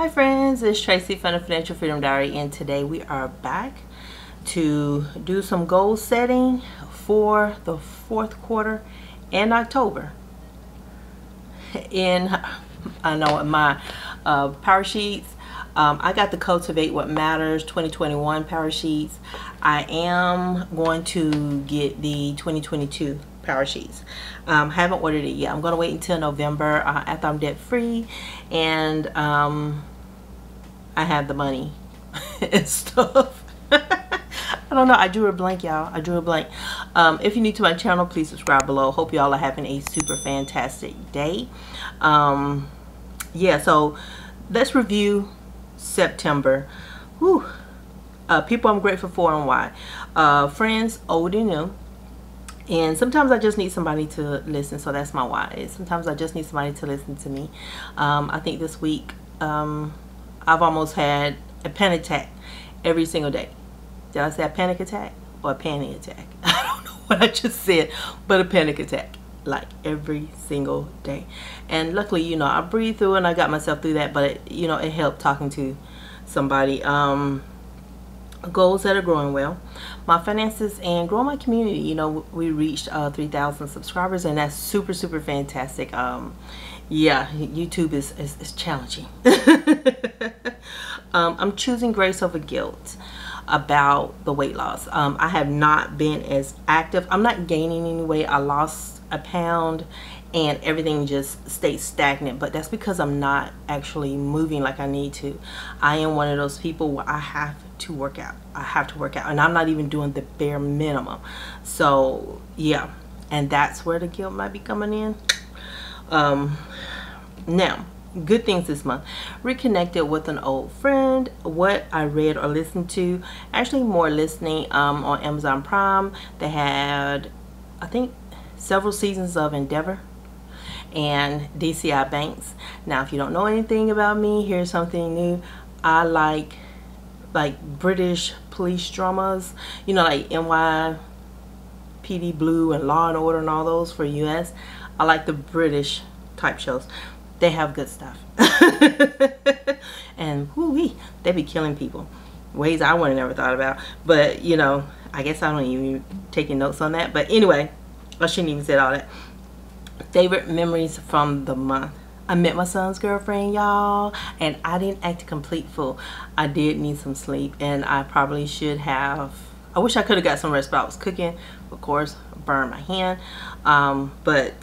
Hi friends, it's Tracy from the Financial Freedom Diary and today we are back to do some goal setting for the fourth quarter and October. In I know my uh, power sheets, um, I got the Cultivate What Matters 2021 power sheets. I am going to get the 2022 power sheets. Um, haven't ordered it yet. I'm going to wait until November uh, after I'm debt free and um, I had the money and stuff. I don't know. I drew a blank, y'all. I drew a blank. Um, if you're new to my channel, please subscribe below. Hope y'all are having a super fantastic day. Um, yeah, so let's review September. Whew. Uh, people I'm grateful for and why. Uh, friends, old and new and sometimes I just need somebody to listen so that's my why sometimes I just need somebody to listen to me um, I think this week um, I've almost had a panic attack every single day. Did I say a panic attack or a panic attack? I don't know what I just said but a panic attack like every single day. And luckily you know I breathed through and I got myself through that but it, you know it helped talking to somebody. Um, goals that are growing well. My finances and grow my community you know we reached uh, 3,000 subscribers and that's super super fantastic. Um, yeah YouTube is, is, is challenging. Um, I'm choosing grace over guilt about the weight loss. Um, I have not been as active. I'm not gaining any weight. I lost a pound and everything just stays stagnant but that's because I'm not actually moving like I need to. I am one of those people where I have to work out. I have to work out and I'm not even doing the bare minimum. So yeah and that's where the guilt might be coming in. Um, now good things this month reconnected with an old friend what I read or listened to actually more listening um, on Amazon Prime they had I think several seasons of Endeavour and DCI Banks. Now, if you don't know anything about me, here's something new. I like like British police dramas, you know, like NYPD Blue and Law and Order and all those for US. I like the British type shows. They have good stuff. and whoo they be killing people. Ways I would have never thought about. But, you know, I guess I don't even taking notes on that. But anyway, I shouldn't even say all that favorite memories from the month. I met my son's girlfriend, y'all, and I didn't act a complete fool. I did need some sleep, and I probably should have. I wish I could have got some rest, but I was cooking. Of course, burned my hand. Um, but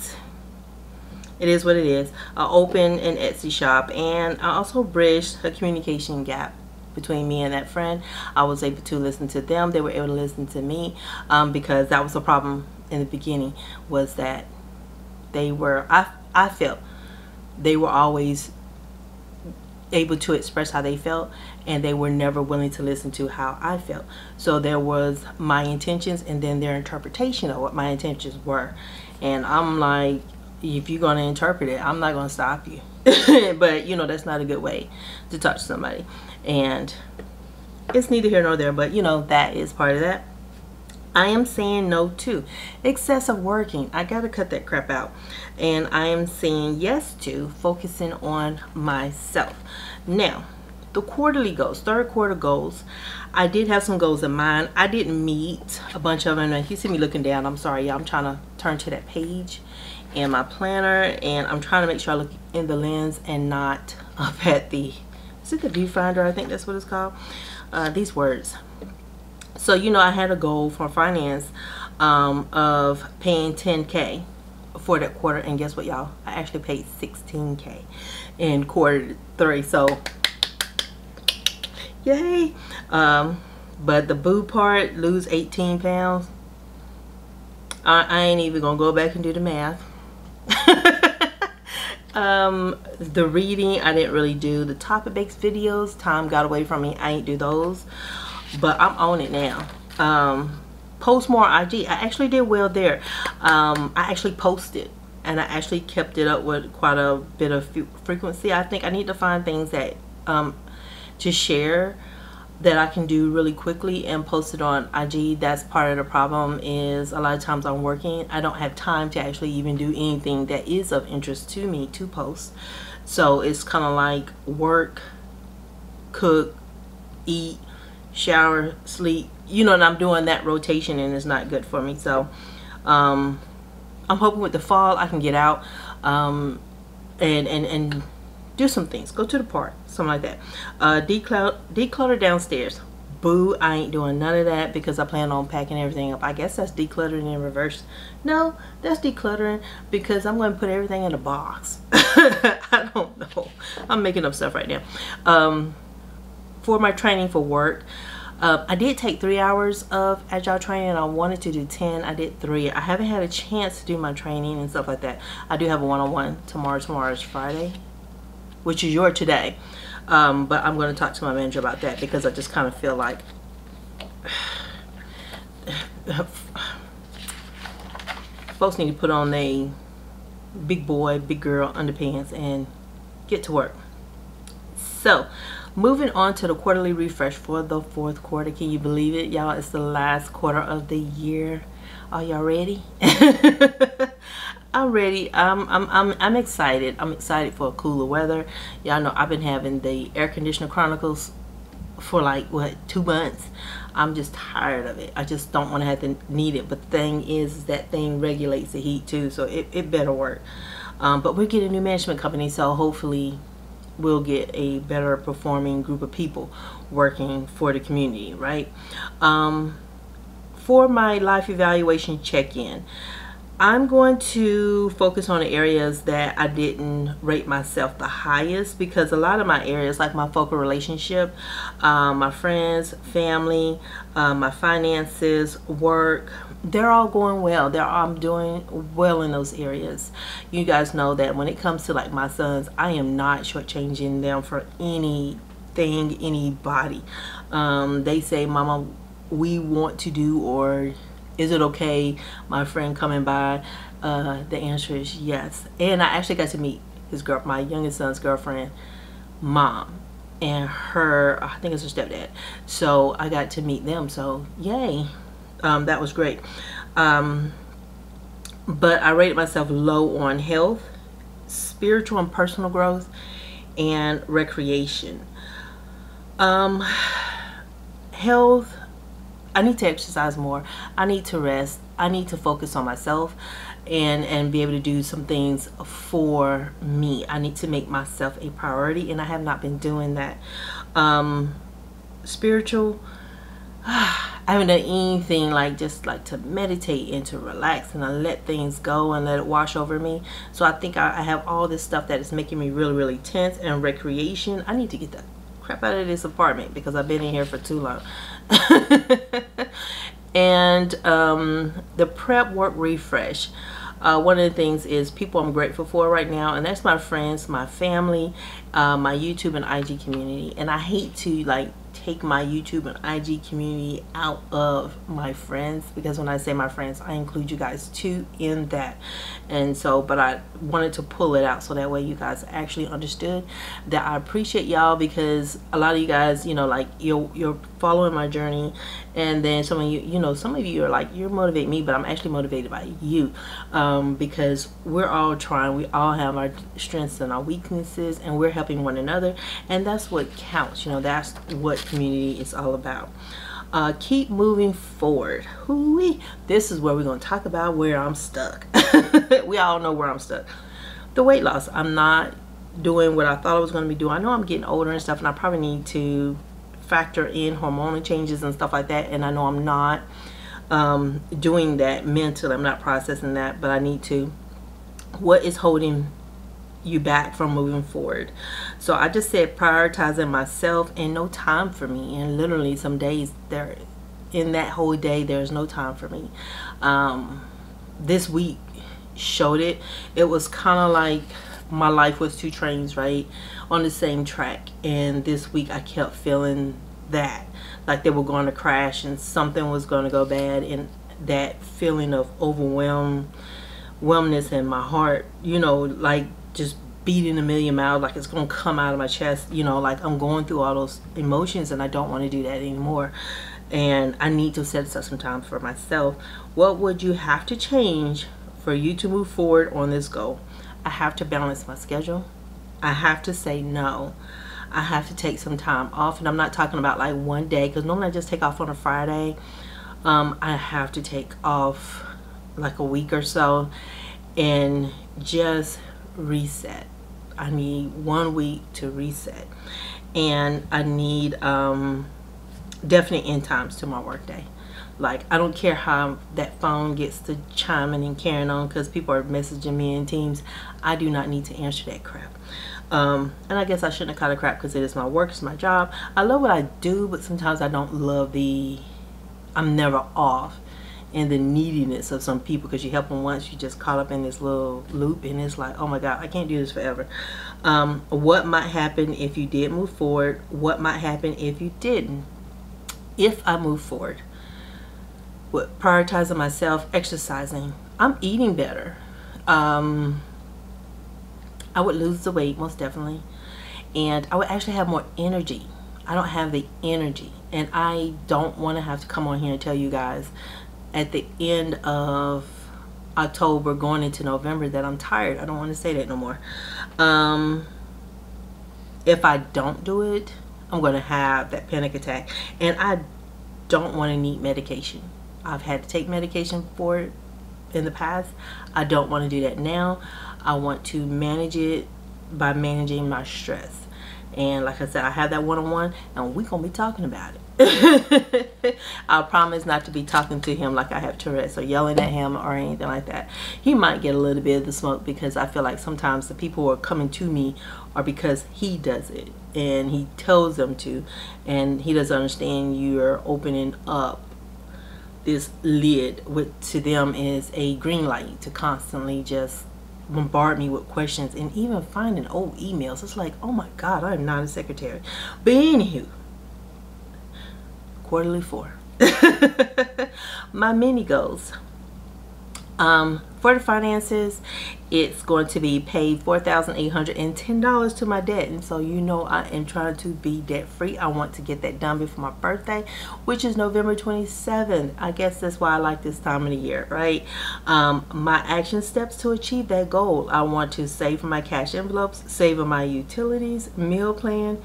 it is what it is. I opened an Etsy shop, and I also bridged a communication gap between me and that friend. I was able to listen to them. They were able to listen to me um, because that was a problem in the beginning was that they were I, I felt they were always able to express how they felt and they were never willing to listen to how I felt. So there was my intentions and then their interpretation of what my intentions were. And I'm like, if you're going to interpret it, I'm not going to stop you. but, you know, that's not a good way to touch somebody. And it's neither here nor there, but, you know, that is part of that. I am saying no to excessive working. I got to cut that crap out. And I am saying yes to focusing on myself. Now, the quarterly goals, third quarter goals, I did have some goals in mind. I didn't meet a bunch of them. And you see me looking down. I'm sorry, y'all. I'm trying to turn to that page in my planner. And I'm trying to make sure I look in the lens and not up at the, is it the viewfinder? I think that's what it's called. Uh, these words so you know I had a goal for finance um, of paying 10k for that quarter and guess what y'all I actually paid 16k in quarter three so yay um, but the boo part lose 18 pounds I, I ain't even gonna go back and do the math um, the reading I didn't really do the topic based videos time got away from me I ain't do those but I'm on it now. Um, post more IG. I actually did well there. Um, I actually posted and I actually kept it up with quite a bit of frequency. I think I need to find things that um, to share that I can do really quickly and post it on IG. That's part of the problem is a lot of times I'm working. I don't have time to actually even do anything that is of interest to me to post. So it's kind of like work cook, eat, shower, sleep. You know, and I'm doing that rotation and it's not good for me. So, um, I'm hoping with the fall I can get out um, and, and, and do some things. Go to the park, something like that. Uh, declutter, declutter downstairs. Boo, I ain't doing none of that because I plan on packing everything up. I guess that's decluttering in reverse. No, that's decluttering because I'm going to put everything in a box. I don't know. I'm making up stuff right now. Um, for my training for work, uh, I did take three hours of agile training. And I wanted to do 10. I did three. I haven't had a chance to do my training and stuff like that. I do have a one-on-one -on -one tomorrow. Tomorrow is Friday, which is your today. Um, but I'm going to talk to my manager about that because I just kind of feel like folks need to put on a big boy, big girl underpants and get to work. So, Moving on to the quarterly refresh for the fourth quarter. Can you believe it, y'all? It's the last quarter of the year. Are y'all ready? I'm ready. I'm, I'm, I'm, I'm excited. I'm excited for cooler weather. Y'all know I've been having the air conditioner chronicles for like, what, two months. I'm just tired of it. I just don't want to have to need it. But the thing is, that thing regulates the heat too. So it, it better work. Um, but we're getting a new management company. So hopefully we'll get a better performing group of people working for the community, right? Um, for my life evaluation check-in, I'm going to focus on the areas that I didn't rate myself the highest because a lot of my areas like my focal relationship, um, my friends, family, um, my finances, work, they're all going well. They're I'm doing well in those areas. You guys know that when it comes to like my sons, I am not shortchanging them for anything, anybody. Um, they say, Mama, we want to do or is it okay my friend coming by? Uh, the answer is yes. And I actually got to meet his girl my youngest son's girlfriend mom and her I think it's her stepdad. So I got to meet them so yay. Um, that was great. Um, but I rated myself low on health spiritual and personal growth and recreation. Um, health I need to exercise more. I need to rest. I need to focus on myself and and be able to do some things for me. I need to make myself a priority and I have not been doing that. Um, spiritual, I haven't done anything like just like to meditate and to relax and to let things go and let it wash over me. So I think I, I have all this stuff that is making me really, really tense and recreation. I need to get the crap out of this apartment because I've been in here for too long. and um, the prep work refresh. Uh, one of the things is people I'm grateful for right now, and that's my friends, my family, uh, my YouTube and IG community. And I hate to like take my YouTube and IG community out of my friends because when I say my friends I include you guys too in that. And so but I wanted to pull it out so that way you guys actually understood that I appreciate y'all because a lot of you guys you know like you're you're following my journey. And then some of you you know some of you are like you're motivate me but I'm actually motivated by you. Um, because we're all trying we all have our strengths and our weaknesses and we're helping one another and that's what counts you know that's what community is all about. Uh, keep moving forward. Hoo-wee. this is where we're going to talk about where I'm stuck. We all know where I'm stuck. The weight loss. I'm not doing what I thought I was going to be doing. I know I'm getting older and stuff and I probably need to factor in hormonal changes and stuff like that and I know I'm not um, doing that mentally. I'm not processing that but I need to. What is holding you back from moving forward. So I just said prioritizing myself and no time for me. And literally some days there in that whole day there's no time for me. Um, this week showed it. It was kind of like my life was two trains right on the same track. And this week I kept feeling that like they were going to crash and something was going to go bad. And that feeling of overwhelm whelmness in my heart you know like just beating a million miles like it's to come out of my chest you know like I'm going through all those emotions and I don't want to do that anymore and I need to set aside some time for myself what would you have to change for you to move forward on this goal I have to balance my schedule I have to say no. I have to take some time off. And I'm not talking about like one day because normally I just take off on a Friday. Um, I have to take off like a week or so and just reset. I need one week to reset. And I need um, definite end times to my workday. Like, I don't care how that phone gets to chiming and carrying on because people are messaging me in Teams. I do not need to answer that crap. Um, and I guess I shouldn't have called it crap because it is my work, it's my job. I love what I do, but sometimes I don't love the, I'm never off and the neediness of some people because you help them once you just caught up in this little loop and it's like oh my god I can't do this forever. Um, what might happen if you did move forward? What might happen if you didn't? If I move forward with prioritizing myself exercising I'm eating better. Um, I would lose the weight most definitely and I would actually have more energy. I don't have the energy and I don't want to have to come on here and tell you guys at the end of October going into November that I'm tired. I don't want to say that no more. Um, if I don't do it, I'm going to have that panic attack. And I don't want to need medication. I've had to take medication for it in the past. I don't want to do that now. I want to manage it by managing my stress. And like I said, I have that one-on-one -on -one, and we're going to be talking about it. I promise not to be talking to him like I have Tourette's or yelling at him or anything like that. He might get a little bit of the smoke because I feel like sometimes the people who are coming to me are because he does it and he tells them to and he doesn't understand you're opening up this lid which to them is a green light to constantly just bombard me with questions and even finding old emails. It's like, oh my God, I'm not a secretary. But anywho, quarterly four. my mini goals. Um, for the finances, it's going to be paid $4,810 to my debt. And so you know I am trying to be debt free. I want to get that done before my birthday, which is November 27th. I guess that's why I like this time of the year, right? Um, my action steps to achieve that goal. I want to save my cash envelopes, save on my utilities, meal plan,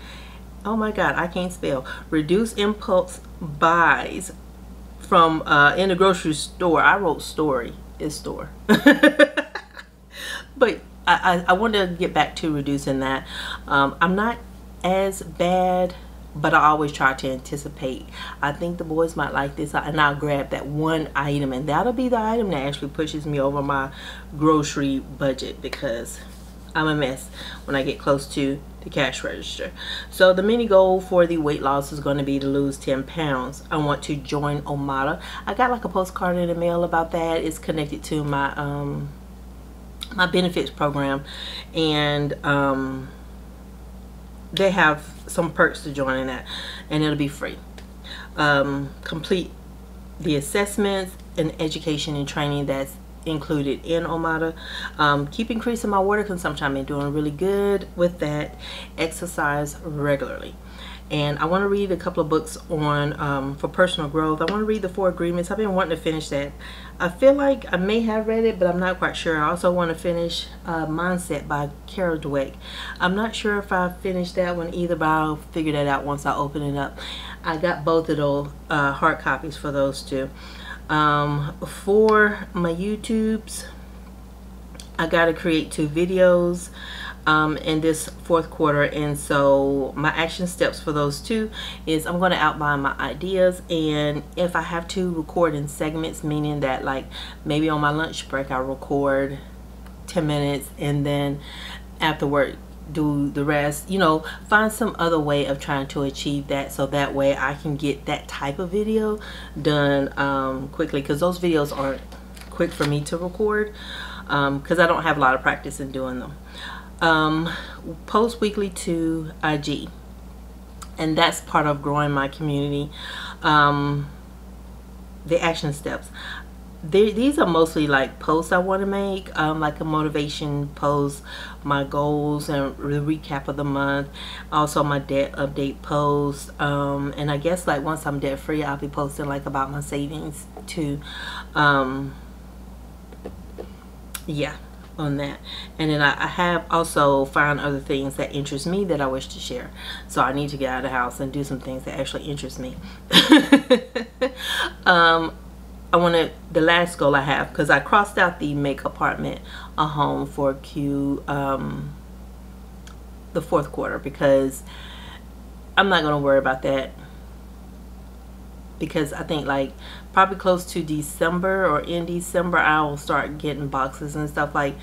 oh my god I can't spell. Reduce impulse buys from uh, in the grocery store. I wrote story is store. But I, I, I want to get back to reducing that. Um, I'm not as bad but I always try to anticipate. I think the boys might like this and I'll grab that one item and that'll be the item that actually pushes me over my grocery budget because I'm a mess when I get close to the cash register. So the mini goal for the weight loss is going to be to lose 10 pounds. I want to join Omada. I got like a postcard in the mail about that. It's connected to my um, my benefits program and um, they have some perks to joining that and it'll be free. Um, complete the assessments and education and training that's included in Omada. Um, keep increasing my water consumption. I've been doing really good with that. Exercise regularly. And I want to read a couple of books on um, for personal growth. I want to read the Four Agreements. I've been wanting to finish that. I feel like I may have read it, but I'm not quite sure. I also want to finish uh, Mindset by Carol Dweck. I'm not sure if I finished that one either, but I'll figure that out once I open it up. I got both of those uh, hard copies for those two um, for my YouTubes I got to create two videos um, in this fourth quarter and so my action steps for those two is I'm going to outline my ideas and if I have to record in segments meaning that like maybe on my lunch break I record 10 minutes and then after work do the rest. You know find some other way of trying to achieve that so that way I can get that type of video done um, quickly because those videos aren't quick for me to record because um, I don't have a lot of practice in doing them. Um, post weekly to IG and that's part of growing my community. Um, the action steps these are mostly like posts I want to make, um, like a motivation post, my goals and the recap of the month, also my debt update post, um, and I guess like once I'm debt free, I'll be posting like about my savings too. Um, yeah, on that and then I, I, have also found other things that interest me that I wish to share so I need to get out of the house and do some things that actually interest me um, I want to the last goal I have because I crossed out the make apartment a home for Q um, the fourth quarter because I'm not going to worry about that. Because I think like probably close to December or in December I will start getting boxes and stuff like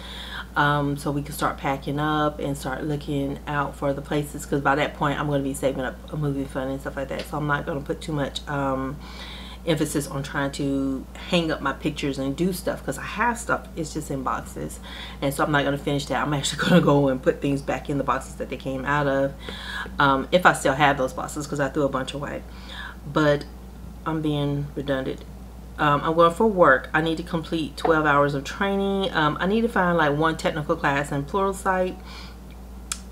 um, so we can start packing up and start looking out for the places because by that point I'm going to be saving up a movie fund and stuff like that so I'm not going to put too much um, emphasis on trying to hang up my pictures and do stuff because I have stuff it's just in boxes. And so I'm not going to finish that. I'm actually going to go and put things back in the boxes that they came out of um, if I still have those boxes because I threw a bunch away. But I'm being redundant. Um, I'm going for work. I need to complete 12 hours of training. Um, I need to find like one technical class in Pluralsight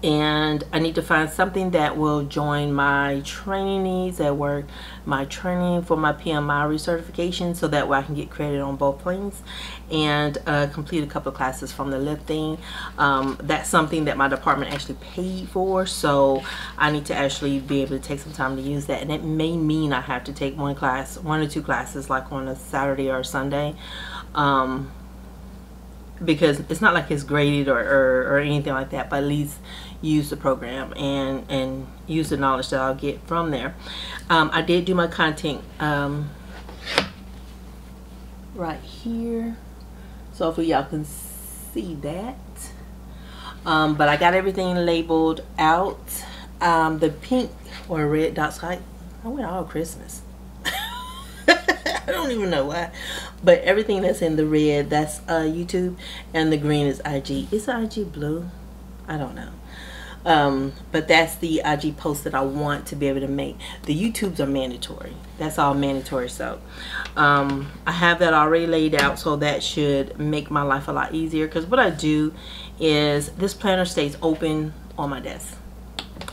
and I need to find something that will join my training needs at work, my training for my PMI recertification so that way I can get credit on both planes and uh, complete a couple of classes from the lifting. Um, that's something that my department actually paid for so I need to actually be able to take some time to use that and it may mean I have to take one class, one or two classes like on a Saturday or Sunday. Um, because it's not like it's graded or, or, or anything like that but at least use the program and and use the knowledge that I'll get from there. Um, I did do my content um, right here. So hopefully y'all can see that. Um, but I got everything labeled out. Um, the pink or red dots I, I went all Christmas. I don't even know why. But everything that's in the red that's uh, YouTube and the green is IG is IG blue? I don't know um, but that's the IG post that I want to be able to make. The YouTubes are mandatory. That's all mandatory. So um, I have that already laid out. So that should make my life a lot easier. Because what I do is this planner stays open on my desk.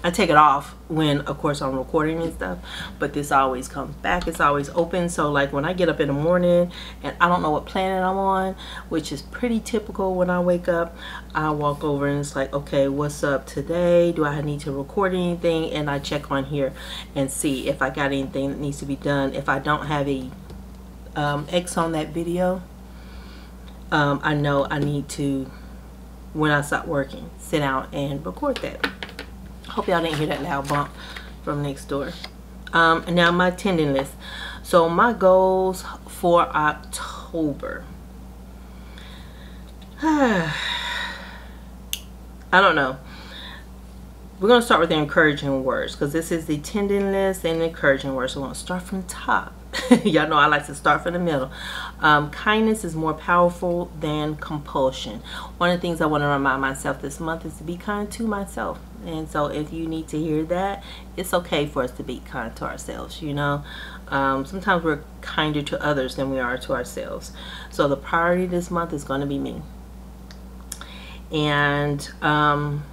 I take it off when of course I'm recording and stuff but this always comes back it's always open. So like when I get up in the morning and I don't know what planet I'm on which is pretty typical when I wake up I walk over and it's like okay what's up today? Do I need to record anything? And I check on here and see if I got anything that needs to be done. If I don't have a um, X on that video um, I know I need to when I stop working sit out and record that Hope y'all didn't hear that loud bump from next door. Um, now my attending list. So my goals for October. I don't know. We're going to start with the encouraging words because this is the attending list and encouraging words. So we're going to start from the top. Y'all know I like to start from the middle. Um, kindness is more powerful than compulsion. One of the things I want to remind myself this month is to be kind to myself. And so if you need to hear that, it's okay for us to be kind to ourselves, you know. Um, sometimes we're kinder to others than we are to ourselves. So the priority this month is going to be me. And um,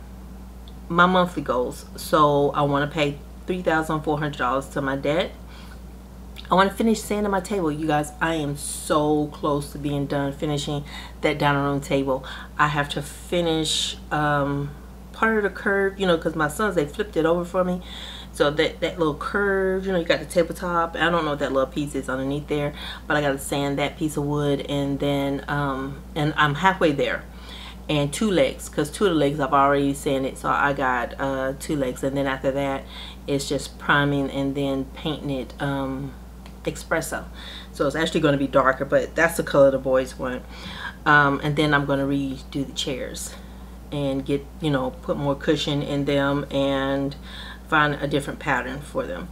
my monthly goals. So I want to pay $3,400 to my debt. I want to finish sanding my table. You guys, I am so close to being done finishing that dining room table. I have to finish um, part of the curve, you know, because my sons, they flipped it over for me. So that, that little curve, you know, you got the tabletop. I don't know what that little piece is underneath there, but I got to sand that piece of wood and then, um, and I'm halfway there. And two legs, because two of the legs I've already sanded, so I got uh, two legs. And then after that, it's just priming and then painting it um, espresso so it's actually going to be darker but that's the color the boys want um, and then I'm going to redo the chairs and get you know put more cushion in them and find a different pattern for them.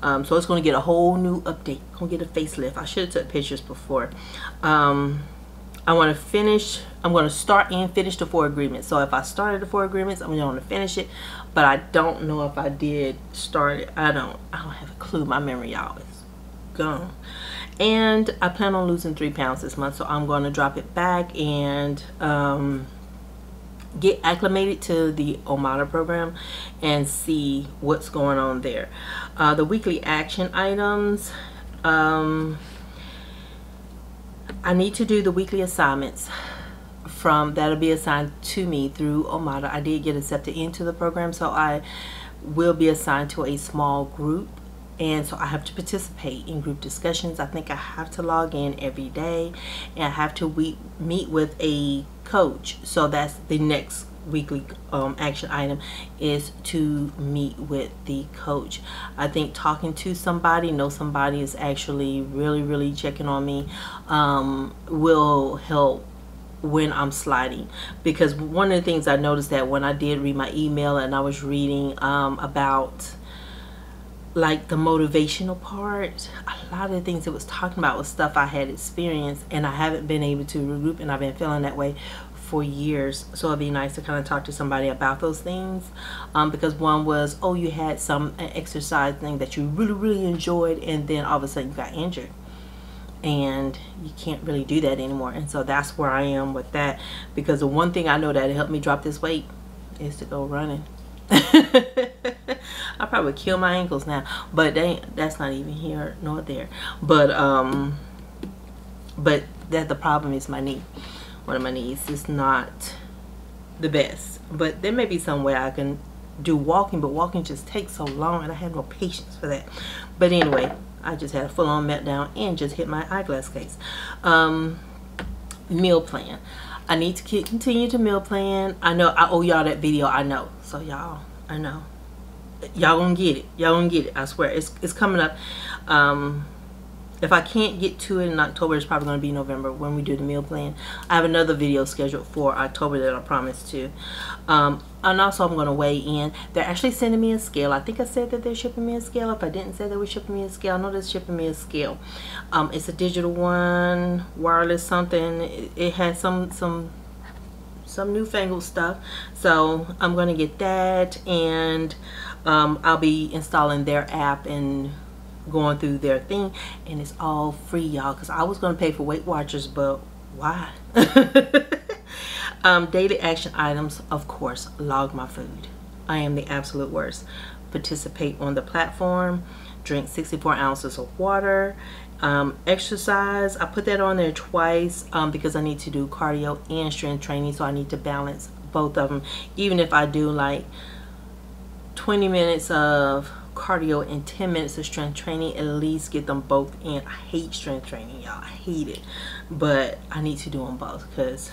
Um, so it's going to get a whole new update gonna get a facelift. I should have took pictures before. Um, I want to finish I'm going to start and finish the four agreements. So if I started the four agreements I'm going to finish it but I don't know if I did start it. I don't I don't have a clue. My memory y'all gone. And I plan on losing three pounds this month so I'm going to drop it back and um, get acclimated to the Omada program and see what's going on there uh, the weekly action items um, I need to do the weekly assignments from that'll be assigned to me through Omada. I did get accepted into the program, so I will be assigned to a small group and so I have to participate in group discussions. I think I have to log in every day and I have to we meet with a coach. So that's the next weekly um, action item is to meet with the coach. I think talking to somebody, know somebody is actually really, really checking on me um, will help when I'm sliding because one of the things I noticed that when I did read my email and I was reading um, about like the motivational part a lot of the things it was talking about was stuff I had experienced and I haven't been able to regroup and I've been feeling that way for years. So it'd be nice to kind of talk to somebody about those things um, because one was oh you had some exercise thing that you really really enjoyed and then all of a sudden you got injured. And you can't really do that anymore and so that's where I am with that because the one thing I know that helped me drop this weight is to go running I probably kill my ankles now, but they that's not even here nor there. But um, but that the problem is my knee. One of my knees is not the best, but there may be some way I can do walking, but walking just takes so long, and I have no patience for that. But anyway, I just had a full-on meltdown and just hit my eyeglass case. Um, meal plan. I need to continue to meal plan. I know I owe y'all that video. I know. So y'all, I know. Y'all gonna get it. Y'all gonna get it i swear. It's, it's coming up. Um if i can't get to it in october it's probably going to be november when we do the meal plan. I have another video scheduled for october that i promised to. Um and also i'm going to weigh in. They're actually sending me a scale. I think i said that they're shipping me a scale. If i didn't say they were shipping me a scale i know they're shipping me a scale. Um it's a digital one wireless something. It, it has some some some newfangled stuff. So i'm to get that and um, I'll be installing their app and going through their thing and it's all free y'all because I was to pay for Weight Watchers but why? Um, daily action items of course log my food. I am the absolute worst. Participate on the platform drink 64 ounces of water um, exercise. I put that on there twice um, because I need to do cardio and strength training so I need to balance both of them even if I do like 20 minutes of cardio and 10 minutes of strength training at least get them both in. I hate strength training y'all. I hate it. But i need to do them both because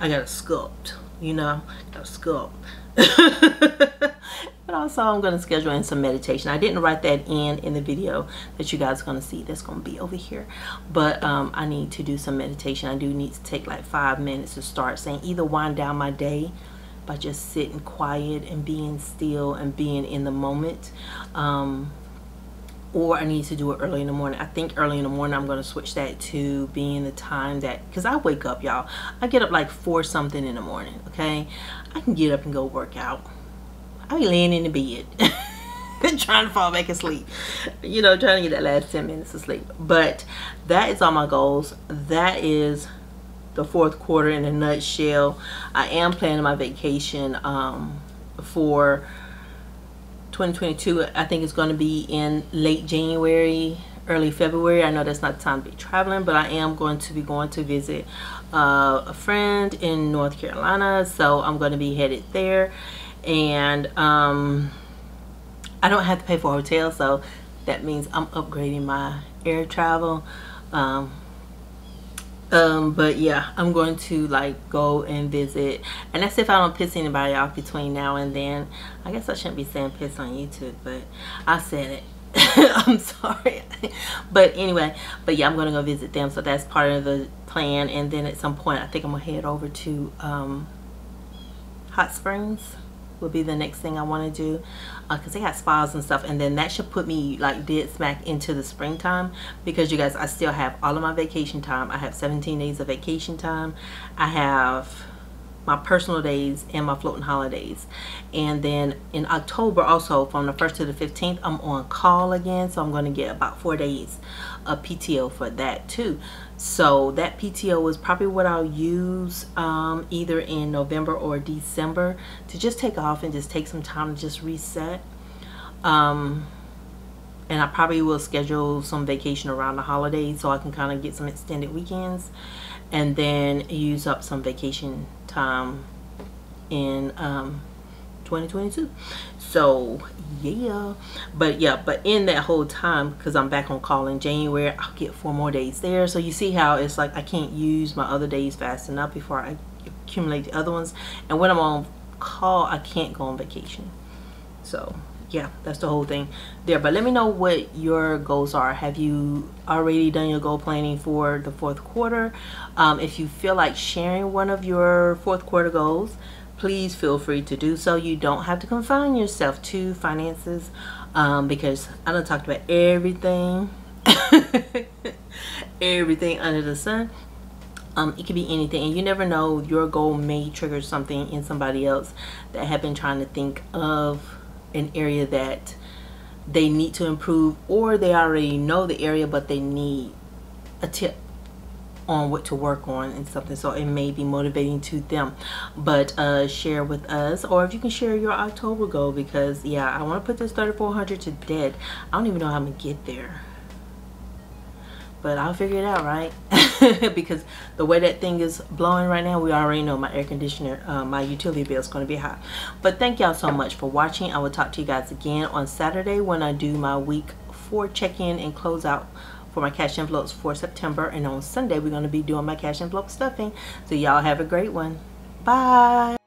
i gotta sculpt you know? I gotta sculpt but also i'm going to schedule in some meditation i didn't write that in in the video that you guys are going to see that's going to be over here but um, i need to do some meditation i do need to take like five minutes to start saying either wind down my day by just sitting quiet and being still and being in the moment. Um, or I need to do it early in the morning. I think early in the morning I'm going to switch that to being the time that, because I wake up, y'all. I get up like 4 something in the morning, okay? I can get up and go work out. I be laying in the bed. trying to fall back asleep you know trying to get that last 10 minutes of sleep but that is all my goals that is the fourth quarter in a nutshell. I am planning my vacation um, for 2022. I think it's going to be in late January, early February. I know that's not the time to be traveling, but I am going to be going to visit uh, a friend in North Carolina. So I'm going to be headed there. And um, I don't have to pay for a hotel, so that means I'm upgrading my air travel. Um, um but yeah i'm going to like go and visit. And that's if i don't piss anybody off between now and then. I guess i shouldn't be saying piss on youtube but i said it. I'm sorry. But anyway but yeah i'm gonna go visit them so that's part of the plan. And then at some point i think i'm gonna head over to um hot springs will be the next thing I want to do because uh, they got spas and stuff and then that should put me like dead smack into the springtime because you guys I still have all of my vacation time. I have 17 days of vacation time. I have my personal days and my floating holidays. And then in October also from the 1st to the 15th I'm on call again so I'm going to get about four days of PTO for that too so that PTO is probably what I'll use um, either in November or December to just take off and just take some time to just reset. Um, and I probably will schedule some vacation around the holidays so I can kind of get some extended weekends and then use up some vacation time in um, 2022 so yeah. But yeah but in that whole time because i'm back on call in january i'll get four more days there. So you see how it's like i can't use my other days fast enough before i accumulate the other ones. And when i'm on call i can't go on vacation. So yeah that's the whole thing there. But let me know what your goals are. Have you already done your goal planning for the fourth quarter? Um, if you feel like sharing one of your fourth quarter goals please feel free to do so. You don't have to confine yourself to finances um, because I don't talk about everything, everything under the sun. Um, it could be anything and you never know your goal may trigger something in somebody else that have been trying to think of an area that they need to improve or they already know the area but they need a tip on what to work on and something so it may be motivating to them. But uh, share with us or if you can share your October goal because yeah I want to put this 3400 to dead I don't even know how I'm gonna get there. But I'll figure it out right? Because the way that thing is blowing right now we already know my air conditioner uh, my utility bill is going to be high. But thank y'all so much for watching. I will talk to you guys again on Saturday when I do my week four check-in and close out for my cash envelopes for September. And on Sunday, we're going to be doing my cash envelope stuffing. So y'all have a great one. Bye.